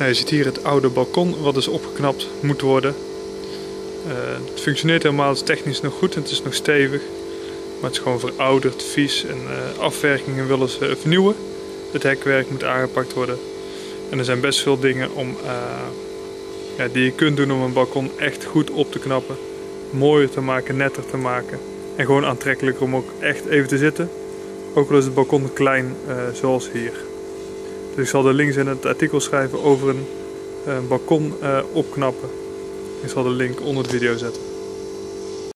Nou, je ziet hier het oude balkon wat dus opgeknapt moet worden. Uh, het functioneert helemaal, technisch nog goed en het is nog stevig. Maar het is gewoon verouderd, vies en uh, afwerkingen willen ze vernieuwen. Het hekwerk moet aangepakt worden. En er zijn best veel dingen om, uh, ja, die je kunt doen om een balkon echt goed op te knappen. Mooier te maken, netter te maken. En gewoon aantrekkelijker om ook echt even te zitten. Ook al is het balkon klein zoals hier. Dus ik zal de links in het artikel schrijven over een, een balkon opknappen. Ik zal de link onder de video zetten.